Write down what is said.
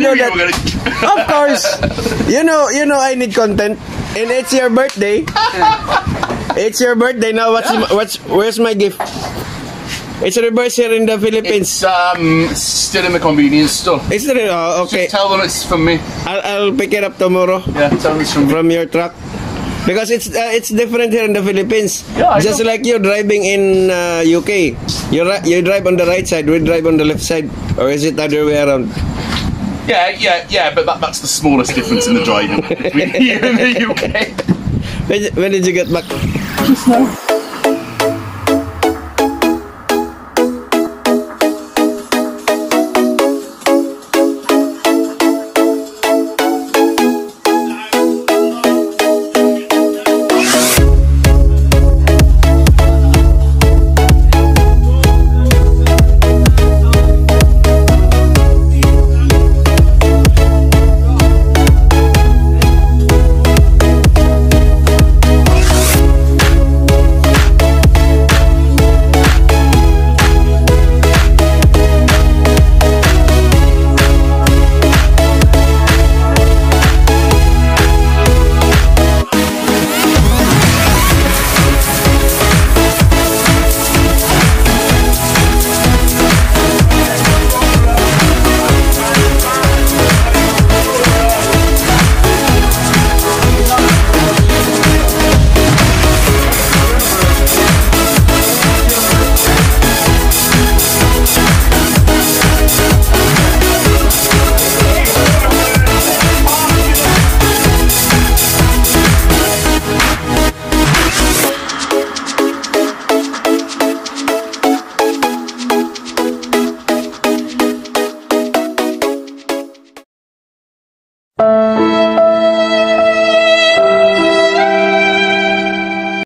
know that. Of course. You know, you know I need content. And it's your birthday. It's your birthday now. What's what's where's my gift? It's a reverse here in the Philippines. It's um still in the convenience store. It's the oh, okay. Tell them it's from me. I'll, I'll pick it up tomorrow Yeah, tell them it's from me. from your truck. Because it's uh, it's different here in the Philippines. Yeah, I Just know. like you're driving in uh, UK, you ri- you drive on the right side, we drive on the left side, or is it the other way around? Yeah, yeah, yeah, but that, that's the smallest difference in the driving between here and the UK. When, when did you get back? Just now.